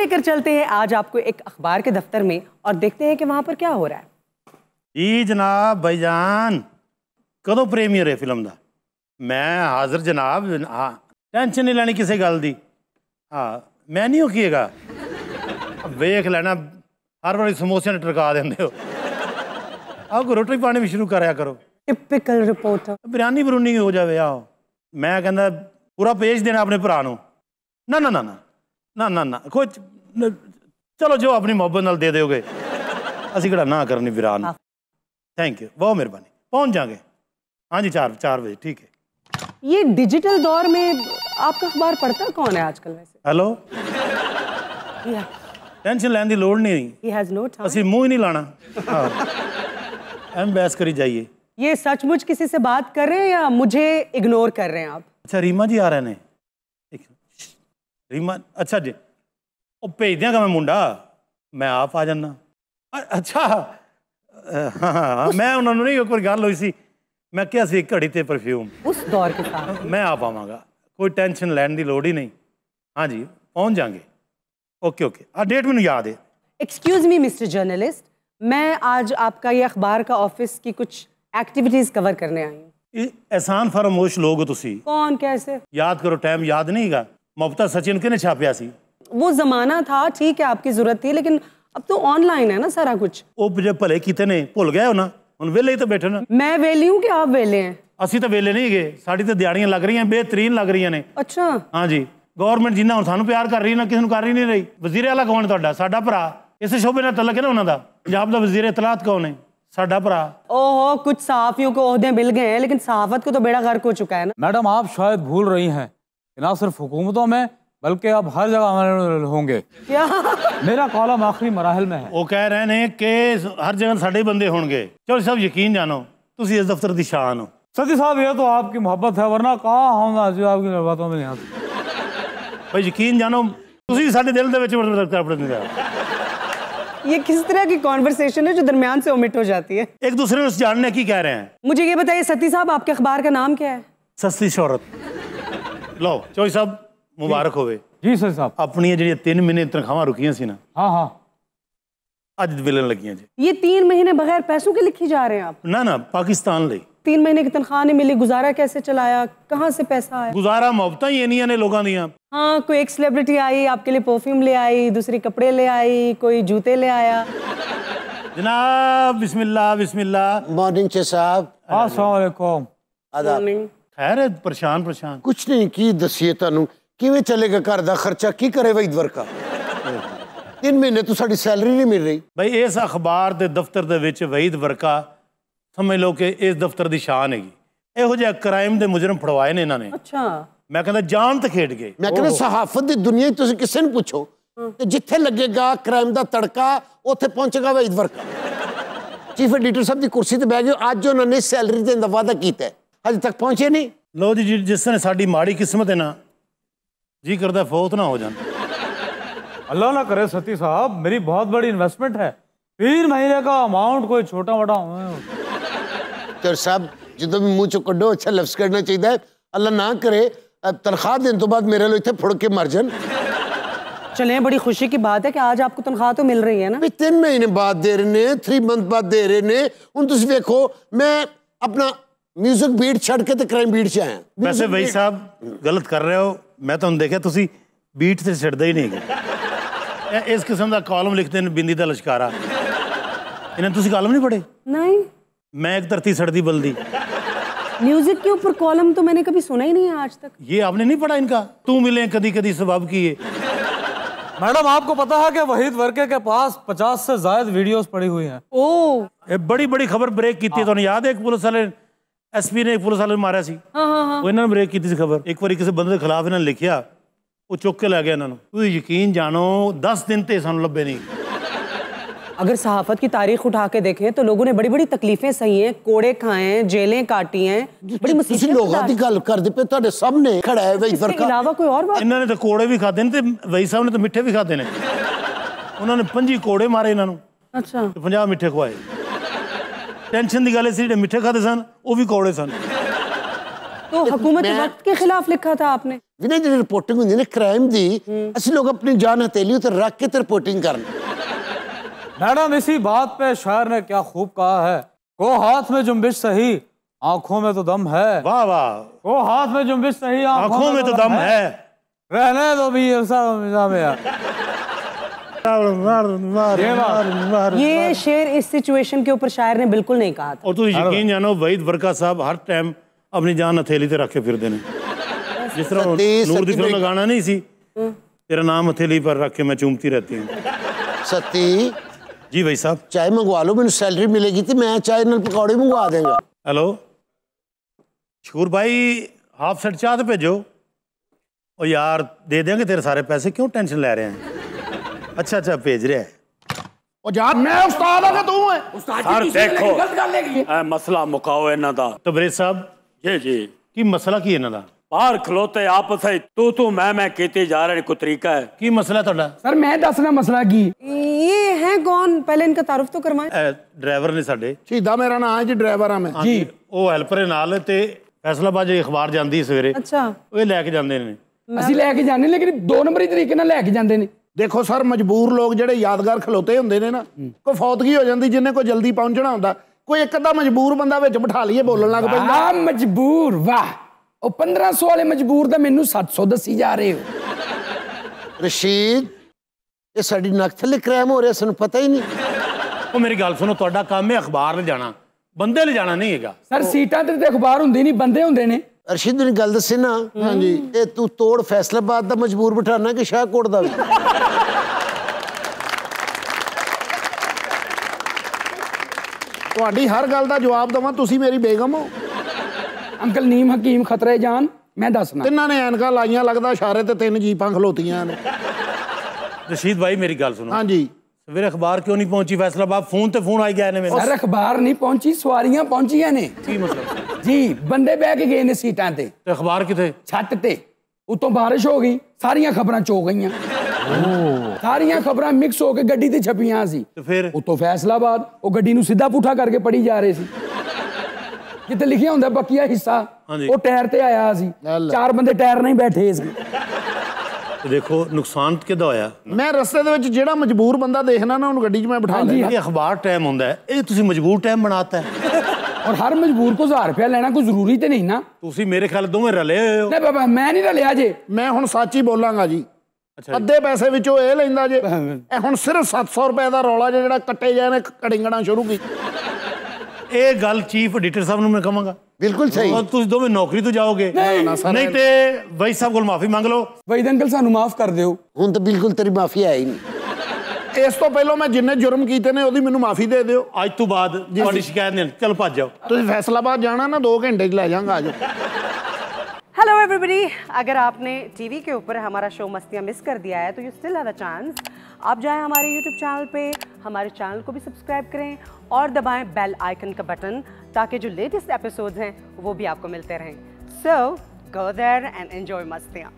लेकर चलते हैं आज आपको एक अखबार के दफ्तर में और देखते हैं कि वहां पर क्या हो रहा है ਜੀ ਜਨਾਬ ਭਾਈਜਾਨ ਕਦੋਂ ਪ੍ਰੀਮੀਅਰ ਹੈ ਫਿਲਮ ਦਾ ਮੈਂ ਹਾਜ਼ਰ ਜਨਾਬ ਹਾਂ ਟੈਨਸ਼ਨ ਨਹੀਂ ਲੈਣੀ ਕਿਸੇ ਗੱਲ ਦੀ ਹਾਂ ਮੈਂ ਨਹੀਂ ਹੋਕੀਏਗਾ ਵੇਖ ਲੈਣਾ ਹਰ ਵਾਰੀ ਸਮੋਸੇ ਨੇ ਟਰਕਾ ਦਿੰਦੇ ਹੋ ਆਹ ਕੋ ਰੋਟੀ ਪਾਣੀ ਵੀ ਸ਼ੁਰੂ ਕਰਿਆ ਕਰੋ टिपिकल रिपोर्टर ਬਿਰਿਆਨੀ ਬਰੂਨੀ ਹੋ ਜਾਵੇ ਆਓ ਮੈਂ ਕਹਿੰਦਾ ਪੂਰਾ ਪੇਜ ਦੇਣਾ ਆਪਣੇ ਭਰਾ ਨੂੰ ਨਾ ਨਾ ਨਾ ਨਾ ਨਾ ਨਾ ਨਾ ਕੋਈ ਚ- ਨ- ਚਲੋ ਜੋ ਆਪਣੀ ਮੁਹੱਬਤ ਨਾਲ ਦੇ ਦਿਓਗੇ ਅਸੀਂ ਕਿਹੜਾ ਨਾ ਕਰਨੀ ਵਿਰਾਨ ਥੈਂਕ ਯੂ ਬਹੁਤ ਮਿਹਰਬਾਨੀ ਪਹੁੰਚ ਜਾਗੇ ਹਾਂਜੀ 4 4 ਵਜੇ ਠੀਕ ਹੈ ये डिजिटल दौर में आपका अखबार पढ़ता कौन है आजकल वैसे ਹੈਲੋ Yeah, ਟੈਨਸ਼ਨ ਲੈਣ ਦੀ ਲੋੜ ਨਹੀਂ he has no time. ਅਸੀਂ ਮੂੰਹ ਹੀ ਨਹੀਂ ਲਾਣਾ ਹਾਂ ਐਮ ਬਹਿਸ ਕਰੀ ਜਾਈਏ ये सचमुच किसी से बात कर रहे हैं या मुझे इग्नोर कर रहे हैं आप ਅੱਛਾ ਰੀਮਾ ਜੀ ਆ ਰਹੇ ਨੇ ਇੱਕ ਰੀਮਾ ਅੱਛਾ और भेज दें मैं मुंडा मैं आप आ जाना अच्छा हाँ हाँ मैं उन्होंने नहीं एक बार गल हुई सी मैं क्या सी घड़ी ते परफ्यूम उस दौर के साथ मैं आप आवागा कोई टेंशन लैन की लड़ ही नहीं हाँ जी पहुँच जाएँगे ओके ओके आ डेट मैंने याद है एक्सक्यूज मी मिस्टर जर्नलिस्ट मैं आज आपका ये अखबार का ऑफ़िस की कुछ एक्टिविटीज़ कवर करने आई हूँ एहसान फरामोश लोग हो तुसी कौन कैसे याद करो टाइम याद नहीं गा मुफ्ता सचिन किने वो जमाना था ठीक है आपकी जरूरत थी लेकिन अब तो ऑनलाइन है ना सारा कुछ ਉਹ ਜੇ ਭਲੇ ਕੀਤੇ ਨੇ ਭੁੱਲ ਗਏ ਹੋ ਨਾ ਹੁਣ ਵਿਹਲੇ ਹੀ ਤਾਂ ਬੈਠੇ ਨਾ मैं वेली हूँ कि आप वेले हैं ਅਸੀਂ ਤਾਂ ਵੇਲੇ ਨਹੀਂ ਗਏ ਸਾਡੀ ਤਾਂ ਦਿਹਾੜੀਆਂ ਲੱਗ ਰਹੀਆਂ ਬਿਹਤਰੀਨ ਲੱਗ ਰਹੀਆਂ ਨੇ अच्छा ਹਾਂਜੀ ਗਵਰਨਮੈਂਟ ਜਿੰਨਾ ਹੁਣ ਸਾਨੂੰ ਪਿਆਰ ਕਰ ਰਹੀ ਹੈ ਨਾ ਕਿਸੇ ਨੂੰ ਕਰ ਹੀ ਨਹੀਂ ਰਹੀ ਵਜ਼ੀਰ ਆਲਾ ਕੌਣ ਹੈ ਤੁਹਾਡਾ ਸਾਡਾ ਭਰਾ ਇਸੇ ਸ਼ੋਬੇ ਨਾਲ ਤਲਕ ਹੈ ਨਾ ਉਹਨਾਂ ਦਾ ਪੰਜਾਬ ਦਾ ਵਜ਼ੀਰ ਇਤਲਾਤ ਕੌਣ ਹੈ ਸਾਡਾ ਭਰਾ ओहो कुछ सहाफियों को ओहदे मिल गए हैं लेकिन सहाफत को तो बेड़ा गर्क हो चुका है ना मैडम आप शायद भूल रही हैं कि ना सिर्फ हुकूमतों में बल्कि अब हर जगह हमारे होंगे। मेरा कॉलम आखिरी मराहल में है। वो कह रहे हैं कि हर जगह साढ़े बंदे होंगे। चलो सब यकीन जानो तुम इस दफ्तर की शान हो। सती साहब ये तो आपकी मोहब्बत है वरना कहा हम आपकी बातों में यहाँ। भाई यकीन जानो साढ़े दिल के ये किस तरह की कॉन्वर्सेशन है जो दरमियान से ओमिट हो जाती है? एक दूसरे उस जानने की कह रहे हैं। मुझे ये बताइए सती साहब आपके अखबार का नाम क्या है? सस्ती शोहरत। लो चोई साहब ਮੁਬਾਰਕ ਹੋਵੇ जी सती साहब ਆਪਣੀਆਂ ਜਿਹੜੀਆਂ 3 ਮਹੀਨੇ ਤਨਖਾਹਾਂ ਰੁਕੀਆਂ ਸੀ ਨਾ हाँ हाँ ਅੱਜ ਮਿਲਣ ਲੱਗੀਆਂ ਜੀ ये तीन महीने बगैर पैसों के लिखी जा रहे हैं आप ਨਾ ਨਾ ਪਾਕਿਸਤਾਨ ਲਈ तीन महीने की तनख्वाह नहीं मिली गुजारा कैसे चलाया कहाँ से पैसा आया ਗੁਜ਼ਾਰਾ ਮੁਹੱਬਤਾਂ ਹੀ ਇੰਨੀਆਂ ਨੇ ਲੋਕਾਂ ਦੀਆਂ हाँ कोई एक सेलिब्रिटी आई आपके लिए परफ्यूम ले आई दूसरी कपड़े ले आई कोई जूते ले आया ਜਨਾਬ ਬਿਸਮਿਲ੍ਲਾ ਬਿਸਮਿਲ੍ਲਾ मॉर्निंग चे साहब अस्सलाम वालेकुम आदाब ਖੈਰ ਹੈ, ਪਰੇਸ਼ਾਨ ਪਰੇਸ਼ਾਨ ਕੁਛ ਨਹੀਂ ਕੀ ਦਸੀਏ ਤੁਹਾਨੂੰ ਕਿਵੇਂ ਚੱਲੇਗਾ ਘਰ ਦਾ ਖਰਚਾ ਕੀ ਕਰੇ ਵਈ ਦਵਰਕਾ 3 ਮਹੀਨੇ ਤੋਂ ਸਾਡੀ ਸੈਲਰੀ ਨਹੀਂ ਮਿਲ ਰਹੀ ਬਈ ਇਸ ਅਖਬਾਰ ਦੇ ਦਫ਼ਤਰ ਦੇ ਵਿੱਚ ਵਹੀਦ ਵਰਕਾ ਸਮਝ ਲਓ ਕਿ ਇਸ ਦਫ਼ਤਰ ਦੀ ਸ਼ਾਨ ਹੈਗੀ ਇਹੋ ਜਿਹਾ ਕ੍ਰਾਈਮ ਦੇ ਮੁਜਰਮ ਫੜਵਾਏ ਨੇ ਇਹਨਾਂ ਨੇ ਅੱਛਾ ਮੈਂ ਕਹਿੰਦਾ ਜਾਨ ਤੇ ਖੇਡ ਗਏ ਮੈਂ ਕਹਿੰਦਾ ਸਹਾਫਤ ਦੀ ਦੁਨੀਆ ਤੁਸੀਂ ਕਿਸੇ ਨੂੰ ਪੁੱਛੋ ਤੇ ਜਿੱਥੇ ਲੱਗੇਗਾ ਕ੍ਰਾਈਮ ਦਾ ਤੜਕਾ ਉੱਥੇ ਪਹੁੰਚੇਗਾ ਵਹੀਦ ਵਰਕਾ ਚੀਫ ਐਡੀਟਰ ਸਾਹਿਬ ਦੀ ਕੁਰਸੀ ਤੇ ਬਹਿ ਗਏ ਅੱਜ ਉਹਨਾਂ ਨੇ ਸੈਲਰੀ ਦੇਣ ਦਾ ਵਾਅਦਾ ਕੀਤਾ ਹੈ ਅਜੇ ਤੱਕ ਪਹੁੰਚੇ ਨਹੀਂ ਲੋ ਜੀ ਜਿਸ ਨੇ ਸਾਡੀ ਮਾੜੀ ਕਿਸਮਤ ਹੈ ਨਾ जी करता फोत ना हो जाए अल्लाह ना करे सती साहब मेरी बहुत बड़ी इन्वेस्टमेंट है। तीन महीने का अमाउंट कोई छोटा मोटा चल साहब जो भी मुँह चो क्डो अच्छा लफ्ज करना चाहिए अल्लाह ना करे तनख्वाह देने तो बाद मेरे लोग इतने फुड़ के मर जाए चले बड़ी खुशी की बात है कि आज आपको तनख्वाह तो मिल रही है ना? तीन महीने बाद दे रहे ने थ्री मंथ बाद दे रहे ने। हूँ तुम देखो मैं अपना म्यूज़िक बीट छड़ के तो क्राइम बीट से आया। वैसे भाई साहब गलत कर रहे हो। ਮੈਂ ਤੁਹਾਨੂੰ ਦੇਖਿਆ ਤੁਸੀਂ ਬੀਟ ਤੇ ਛੱਡਦੇ ਹੀ ਨਹੀਂ ਹੈਗੇ ਇਹ ਇਸ ਕਿਸਮ ਦਾ ਕਾਲਮ ਲਿਖਦੇ ਨੇ ਬਿੰਦੀ ਦਾ ਲਸ਼ਕਾਰਾ ਇਹਨਾਂ ਨੇ ਤੁਸੀਂ ਕਾਲਮ ਨਹੀਂ ਪੜ੍ਹੇ नहीं ਮੈਂ ਇੱਕ ਧਰਤੀ ਸੜਦੀ ਬਲਦੀ म्यूजिक के ऊपर कॉलम तो मैंने कभी सुना ही नहीं है आज तक ये आपने नहीं पढ़ा इनका तू मिले कदी कदी सबब की ये मैडम आपको पता है कि वहीद वर्के के पास पचास से जायद वीडियोस पड़ी हुई हैं ओ ਇਹ ਬੜੀ ਬੜੀ ਖਬਰ ਬ੍ਰੇਕ ਕੀਤੀ ਤੁਹਾਨੂੰ ਯਾਦ ਹੈ ਇੱਕ ਪੁਲਿਸ ਵਾਲੇ ਐਸਪੀ ਨੇ ਇੱਕ ਪੁਲਿਸ ਵਾਲੇ ਨੂੰ ਮਾਰਿਆ ਸੀ हाँ हाँ हाँ ਉਹ ਇਹਨਾਂ ਨੇ ਬ੍ਰੇਕ ਕੀਤੀ ਸੀ ਖਬਰ ਇੱਕ ਵਾਰੀ ਕਿਸੇ ਬੰਦੇ ਦੇ ਖਿਲਾਫ ਇਹਨਾਂ ਨੇ ਲਿਖਿਆ ਉਹ ਚੁੱਕ ਕੇ ਲੈ ਗਿਆ ਇਹਨਾਂ ਨੂੰ ਤੁਸੀਂ ਯਕੀਨ ਜਾਣੋ 10 ਦਿਨ ਤੇ ਸਾਨੂੰ ਲੱਭੇ ਨਹੀਂ अगर सहाफत की तारीख उठा के देखें तो लोगों ने बड़ी बड़ी तकलीफें सही हैं कोड़े खाए हैं जेलें काटी हैं बड़ी ਤੁਸੀਂ मुसीबतें ਲੋਕਾਂ ਦੀ ਗੱਲ ਕਰਦੇ ਪਏ ਤੁਹਾਡੇ ਸਾਹਮਣੇ ਖੜਾ ਹੈ ਵਈਦ इसके ਵਰਕਾ अलावा कोई और बात ਇਹਨਾਂ ਨੇ ਤਾਂ ਕੋੜੇ ਵੀ ਖਾਦੇ ਨੇ ਤੇ ਵਈ ਸਾਹਿਬ ਨੇ ਤਾਂ ਮਿੱਠੇ ਵੀ ਖਾਦੇ ਨੇ ਉਹਨਾਂ ਨੇ 25 ਕੋੜੇ ਮਾਰੇ ਇਹਨਾਂ ਨੂੰ अच्छा ਤੇ 50 ਮਿੱਠੇ ਖਵਾਏ ਟੈਨਸ਼ਨ ਦੀ ਗੱਲ ਇਹ ਸੀ ਜਿਹੜੇ ਮਿੱਠੇ ਖਾਦੇ ਸਨ ਉਹ ਵੀ ਕੋੜੇ ਸਨ तो हुकूमत मैं- वक्त के खिलाफ लिखा था आपने ਵੀ ਨਾ ਜਿਹੜੀ ਰਿਪੋਰਟਿੰਗ ਹੁੰਦੀ ਨੇ ਕ੍ਰਾਈਮ ਦੀ ਅਸੀਂ ਲੋਕ ਆਪਣੀ ਜਾਨ ਹਥੇਲੀ ਉੱਤੇ ਰੱਖ ਕੇ ਤੇ ਰਿਪੋਰਟਿੰਗ ਕਰਨ मैडम इसी बात पे शायर ने क्या खूब कहा है को हाथ में जुम्बिश सही आंखों में तो दम है वाह वाह को हाथ में जुम्बिश सही आंखों में तो दम है रहने दो भी ऐसा निजाम है ये शेर इस सिचुएशन के ऊपर शायर ने बिल्कुल नहीं कहा था। और तो यकीन जानो वहीद वर्का साहब हर टाइम अपनी जान हथेली रखे फिर देने जिस तरह नूर दी फ़िल्म गाना नहीं सी तेरा नाम हथेली पर रख के मैं चूमती रहती हूँ। सती जी भाई साहब। चाय मंगवा लो मैंने सैलरी मिलेगी थी मैं चाय नल पकौड़े मंगवा देंगे। हेलो शूर भाई हाफ़ सेट चाह तो भेजो। और यार दे देंगे तेरे सारे पैसे क्यों टेंशन ले रहे हैं? अच्छा अच्छा भेज रहे हैं ਉਹ ਜਾ ਮੈਂ ਉਸਤਾਦ ਆ ਕਿ ਤੂੰ ਹੈ ਸਰ ਦੇਖੋ ਇਹ ਮਸਲਾ ਮੁਕਾਓ ਇਹਨਾਂ ਦਾ तो बरेज साहब ਜੀ ਜੀ की मसला की ਇਹਨਾਂ ਦਾ ਬਾਹਰ ਖਲੋਤੇ ਆਪਸ ਵਿੱਚ ਤੂੰ ਤੂੰ ਮੈਂ ਮੈਂ ਕੀਤੀ ਜਾ ਰਹੇ ਨੇ ਕੋਈ ਤਰੀਕਾ ਹੈ ਕੀ ਮਸਲਾ ਤੁਹਾਡਾ ਸਰ ਮੈਂ ਦੱਸਣਾ ਮਸਲਾ ਕੀ ये है कौन पहले इनका तारुफ तो करवाएं ਇਹ ਡਰਾਈਵਰ ਨੇ ਸਾਡੇ ਸ਼ਹੀਦਾ ਮੇਰਾ ਨਾਮ ਹੈ ਜੀ ਡਰਾਈਵਰ ਆ ਮੈਂ ਜੀ ਉਹ ਹੈਲਪਰ ਦੇ ਨਾਲ ਤੇ ਫੈਸਲਾਬਾਦ ਜਿਹੜੀ ਅਖਬਾਰ ਜਾਂਦੀ ਹੈ ਸਵੇਰੇ अच्छा ਉਹ ਇਹ ਲੈ ਕੇ ਜਾਂਦੇ ਨੇ ਅਸੀਂ ਲੈ ਕੇ ਜਾਂਦੇ ਲੇਕਿਨ ਦੋ ਨੰਬਰੀ ਤਰੀਕੇ ਨਾਲ ਲੈ ਕੇ ਜਾਂਦੇ ਨੇ ਦੇਖੋ ਸਰ ਮਜਬੂਰ ਲੋਕ ਜਿਹੜੇ ਯਾਦਗਾਰ ਖਲੋਤੇ ਹੁੰਦੇ ਨੇ ਨਾ ਕੋਈ ਫੌਤਗੀ ਹੋ ਜਾਂਦੀ ਜਿੰਨੇ ਕੋਈ ਜਲਦੀ ਪਹੁੰਚਣਾ ਹੁੰਦਾ ਕੋਈ ਇੱਕ ਅੱਧਾ ਮਜਬੂਰ ਬੰਦਾ ਵਿੱਚ ਬਿਠਾ ਲਈਏ ਬੋਲਣ ਲੱਗ ਪੈਂਦਾ। ਆ ਮਜਬੂਰ ਵਾਹ। ਉਹ 1500 ਵਾਲੇ ਮਜਬੂਰ ਦਾ ਮੈਨੂੰ 700 ਦੱਸੀ ਜਾ ਰਹੇ ਹੋ। ਰਸ਼ੀਦ ਇਹ ਸਾਡੀ ਨੱਕ ਥੱਲੇ ਕ੍ਰਾਈਮ ਹੋ ਰਿਹਾ ਸਾਨੂੰ ਪਤਾ ਹੀ ਨਹੀਂ। ਉਹ ਮੇਰੀ ਗੱਲ ਸੁਣੋ ਤੁਹਾਡਾ ਕੰਮ ਹੈ ਅਖਬਾਰ ਲੈ ਜਾਣਾ ਬੰਦੇ ਲੈ ਜਾਣਾ ਨਹੀਂ ਹੈਗਾ। ਸਰ ਸੀਟਾਂ ਤੇ ਤੇ ਅਖਬਾਰ ਹੁੰਦੀ ਨਹੀਂ ਬੰਦੇ ਹੁੰਦੇ ਨੇ। ਅਰਸ਼ੀਦ ਨੇ ਗੱਲ ਦੱਸੀ ਨਾ ਹਾਂਜੀ। ਇਹ ਤੂੰ ਤੋੜ ਫੈਸਲਾਬਾਦ ਦਾ ਮਜਬੂਰ ਬਿਠਾਣਾ ਕਿ ਸ਼ਾਹਕੋਟ ਦਾ? ਵੀ ਤੁਹਾਡੀ ਹਰ ਗੱਲ ਦਾ ਜਵਾਬ ਦਵਾਂ ਤੁਸੀਂ ਮੇਰੀ ਬੇਗਮ ਹੋ। ਅੰਕਲ ਨੀਮ ਹਕੀਮ ਖਤਰੇ ਜਾਨ ਮੈਂ ਦੱਸਣਾ। ਤਿੰਨਾਂ ਨੇ ਐਨਕਾਂ ਲਾਈਆਂ ਲੱਗਦਾ ਇਸ਼ਾਰੇ ਤੇ ਤਿੰਨ ਜੀਪਾਂ ਖਲੋਤੀਆਂ ਨੇ। ਰਸ਼ੀਦ ਭਾਈ ਮੇਰੀ ਗੱਲ ਸੁਣੋ। ਹਾਂਜੀ। ਸਵੇਰੇ ਅਖਬਾਰ ਕਿਉਂ ਨਹੀਂ ਪਹੁੰਚੀ ਫੈਸਲਾਬਾਦ ਫੋਨ ਤੇ ਫੋਨ ਆਈ ਗਏ ਨੇ ਮੇਰੇ ਸਰ ਅਖਬਾਰ ਨਹੀਂ ਪਹੁੰਚੀ ਸਵਾਰੀਆਂ ਪਹੁੰਚੀਆਂ ਨੇ ਕੀ ਮਤਲਬ ਜੀ ਬੰਦੇ ਬਹਿ ਕੇ ਗਏ ਨੇ ਸੀਟਾਂ ਤੇ ਤੇ ਅਖਬਾਰ ਕਿੱਥੇ ਛੱਤ ਤੇ ਉਤੋਂ ਬਾਰਿਸ਼ ਹੋ ਗਈ ਸਾਰੀਆਂ ਖਬਰਾਂ ਚੋ ਗਈਆਂ ਸਾਰੀਆਂ ਖਬਰਾਂ ਮਿਕਸ ਹੋ ਕੇ ਗੱਡੀ ਤੇ ਛਪੀਆਂ ਸੀ ਤੇ ਫਿਰ ਉਤੋਂ ਫੈਸਲਾਬਾਦ ਉਹ ਗੱਡੀ ਨੂੰ ਸਿੱਧਾ ਪੁੱਠਾ ਕਰਕੇ ਪੜੀ ਜਾ ਰਹੇ ਸੀ ਜਿੱਥੇ ਲਿਖਿਆ ਹੁੰਦਾ ਬਕੀਆ ਹਿੱਸਾ ਹਾਂਜੀ। ਉਹ ਟਾਇਰ ਤੇ ਆਇਆ ਸੀ ਚਾਰ ਬੰਦੇ ਟਾਇਰ ਨਹੀਂ ਬੈਠੇ ਸੀ ਤੇ ਦੇਖੋ ਨੁਕਸਾਨ ਕਿੱਦਾਂ ਹੋਇਆ ਮੈਂ ਰਸਤੇ ਦੇ ਵਿੱਚ ਜਿਹੜਾ ਮਜਬੂਰ ਬੰਦਾ ਦੇਖਣਾ ਨਾ ਉਹਨੂੰ ਗੱਡੀ 'ਚ ਮੈਂ ਬਿਠਾ ਹਾਂਜੀ। ਲੈਣਾ ਇਹ ਅਖਬਾਰ ਟਾਈਮ ਹੁੰਦਾ ਹੈ ਇਹ ਤੁਸੀਂ ਮਜਬੂਰ ਟਾਈਮ ਬਣਾਤਾ ਹੈ ਔਰ ਹਰ ਮਜਬੂਰ ਕੋ 1000 ਰੁਪਇਆ ਲੈਣਾ ਕੋਈ ਜ਼ਰੂਰੀ ਤੇ ਨਹੀਂ ਨਾ ਤੁਸੀਂ ਮੇਰੇ ਖਿਆਲ ਦੋਵੇਂ ਰਲੇ ਹੋਏ ਹੋ ਨਹੀਂ ਬਾਬਾ ਮੈਂ ਨਹੀਂ ਰਲਿਆ ਜੇ ਮੈਂ ਹੁਣ ਸੱਚ ਹੀ ਬੋਲਾਂਗਾ ਜੀ ਅੱਛਾ ਜੀ। ਅੱਧੇ ਪੈਸੇ ਵਿੱਚੋਂ ਇਹ ਲੈਂਦਾ ਜੇ ਇਹ ਹੁਣ ਸਿਰਫ 700 ਰੁਪਏ ਦਾ ਰੌਲਾ ਜੇ ਜਿਹੜਾ ਕੱਟੇ ਜਾਏ ਨੇ ਕੜਿੰਗਣਾ ਸ਼ੁਰੂ ਕੀ ਇਹ ਗੱਲ ਚੀਫ ਐਡੀਟਰ ਸਾਹਿਬ ਨੂੰ ਮੈਂ ਕਹਾਂਗਾ ਬਿਲਕੁਲ ਸਹੀ ਔਰ ਤੁਸੀਂ ਦੋਵੇਂ ਨੌਕਰੀ ਤੋਂ ਜਾਓਗੇ ਨਹੀਂ ਤੇ ਵਈ ਸਾਹਿਬ ਕੋਲ ਮਾਫੀ ਮੰਗ ਲਓ ਵੈਦ ਅੰਕਲ ਸਾਨੂੰ ਮਾਫ ਕਰ ਦਿਓ ਹੁਣ ਤਾਂ ਬਿਲਕੁਲ ਤੇਰੀ ਮਾਫੀ ਹੈ ਹੀ ਨਹੀਂ ਇਸ ਤੋਂ ਪਹਿਲਾਂ ਮੈਂ ਜਿੰਨੇ ਜੁਰਮ ਕੀਤੇ ਨੇ ਉਹਦੀ ਮੈਨੂੰ ਮਾਫੀ ਦੇ ਦਿਓ ਅੱਜ ਤੋਂ ਬਾਅਦ ਤੁਹਾਡੀ ਸ਼ਿਕਾਇਤ ਨਹੀਂ ਚਲੋ ਭੱਜ ਜਾਓ ਤੁਸੀਂ ਫੈਸਲਾਬਾਦ ਜਾਣਾ ਨਾ 2 ਘੰਟੇ 'ਚ ਲੈ ਜਾਵਾਂਗਾ ਆਜੋ हेलो एवरीबॉडी अगर आपने टीवी के ऊपर हमारा शो मस्तियाँ मिस कर दिया है तो you still have a chance आप जाएँ हमारे यूट्यूब चैनल पे, हमारे चैनल को भी सब्सक्राइब करें और दबाएँ बेल आइकन का बटन ताकि जो लेटेस्ट एपिसोड्स हैं, वो भी आपको मिलते रहें। So go there and enjoy मस्तियाँ।